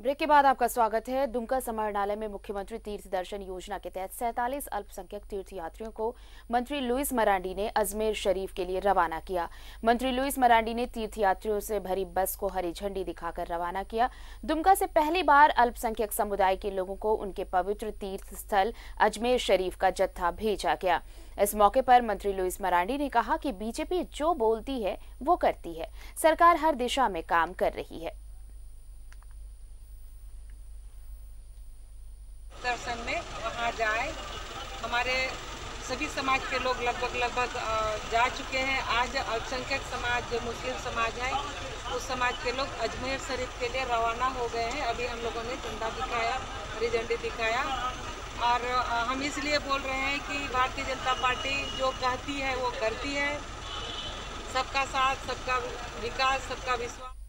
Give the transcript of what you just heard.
Break के बाद आपका स्वागत है। दुमका समरणालय में मुख्यमंत्री तीर्थ दर्शन योजना के तहत सैतालीस अल्पसंख्यक तीर्थ यात्रियों को मंत्री लुइस मरांडी ने अजमेर शरीफ के लिए रवाना किया। मंत्री लुइस मरांडी ने तीर्थ यात्रियों से भरी बस को हरी झंडी दिखाकर रवाना किया। दुमका से पहली बार अल्पसंख्यक समुदाय के लोगों को उनके पवित्र तीर्थ स्थल अजमेर शरीफ का जत्था भेजा गया। इस मौके पर मंत्री लुइस मरांडी ने कहा कि बीजेपी जो बोलती है, वो करती है। सरकार हर दिशा में काम कर रही है दर्शन में वहाँ जाए। हमारे सभी समाज के लोग लगभग लगभग जा चुके हैं। आज अल्पसंख्यक समाज, जो मुस्लिम समाज है, उस समाज के लोग अजमेर शरीफ के लिए रवाना हो गए हैं। अभी हम लोगों ने झंडा दिखाया, हरी झंडी दिखाया। और हम इसलिए बोल रहे हैं कि भारतीय जनता पार्टी जो कहती है, वो करती है। सबका साथ, सबका विकास, सबका विश्वास।